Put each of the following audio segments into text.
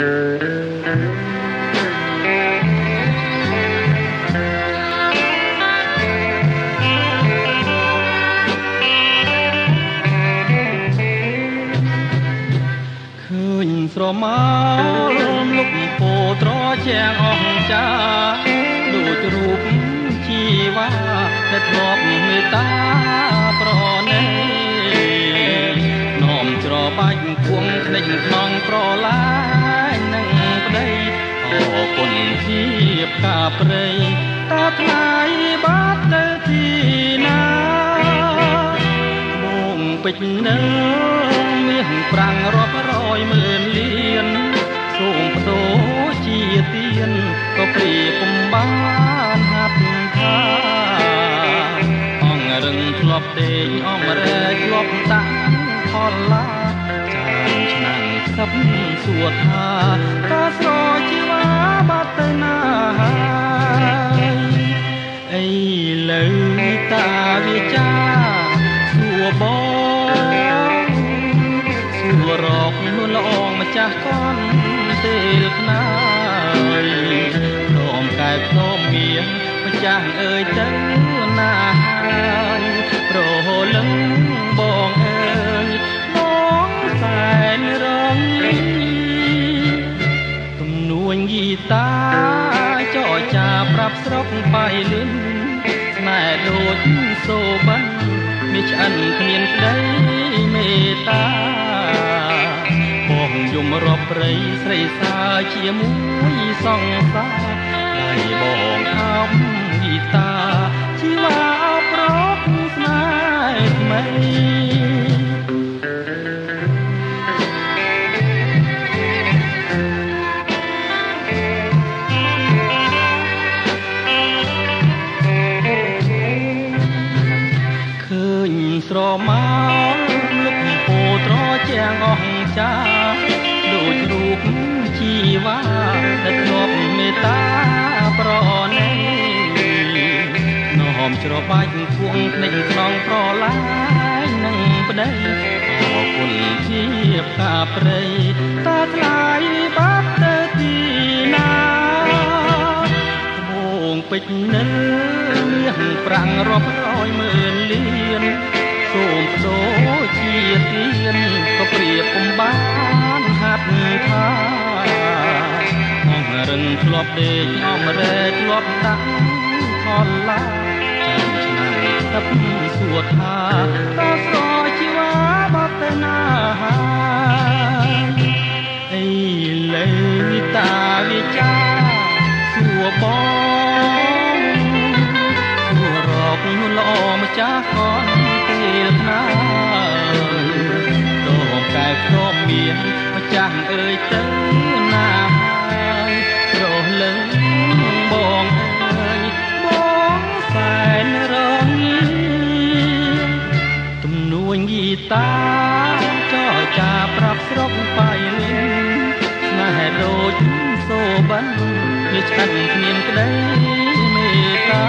ឃើញស្រមោលលុកពោត្រជាងអង្ចាដូចរូបជីវ៉ាដែលធ្លាប់មេត្តាប្រណីនោមច្របាច់គួងក្ដេញក្នុងប្រឡា ជាផ្កាព្រៃតើថ្លៃបាត់ទៅទីណាមកពេជ្រនៅមាសប្រាំងរាប់រយម៉ឺនលានសូមបដូរជាទៀនក៏ព្រាពុំបានហាត់ថាអងរឹងធ្លាប់ទេងអមរែធ្លាប់តាំងផល្លាចានឆ្នាំស្បសួរថាតើស្រជីវ៉ា បាត់ទៅណាអីលើតាវាចាសួរបងសួររកនួនល្អងម្ចាស់កនពេលខ្នាយនោមកែភ្នំមានម្ចាស់អើយទៅ តាចរចាប្រាប់ស្រុកបៃលិនស្នេហ៍ដូចសូបិនមានឆ្អិនគ្មានក្តីមេត្តាបងយំរាប់ព្រៃស្រីសាជាមួយសង្សារដៃបងអោប ស្រមោលលុកពោត្រជាងអង្ចាដូចរូបជីវ៉ាដែលធ្លាប់មេត្តាប្រណីនោមច្របាច់គួងក្នេញក្នុងប្រឡាយនឹងប្តីអរគុណជាផ្កាព្រៃតើថ្លៃបាត់ទៅទីណាត្បូងពេជ្រនៅមាសប្រាំងរាប់រយម៉ឺនលានសូមបដូរជាទៀ នក៏ព្រៀបពុំបានហាត់ថាអងរឹងធ្លាប់ដេកអមរែធ្លាប់តាំងផល្លាចាំឆ្នាំស្ដាប់សួរថាតើស្រជីវ៉ាបាត់ទៅណាហើយអីលេតាវិចាសួរបងសួររកនួនល្អម្ចាស់កនពេលណាដ ធ្លាប់មានម្ចាស់អើយទៅណាហើយរស់លើបងអើយបងសែនរងទំនួញយីតាចរចាប្រាប់ស្រុកបៃលិនស្នេហ៍ដូចសូបានវាឆ្កាច់គ្មានក្តីមេត្តា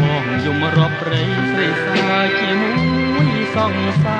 បងយំរាប់ព្រៃស្រីសាជាមួយសង្សារ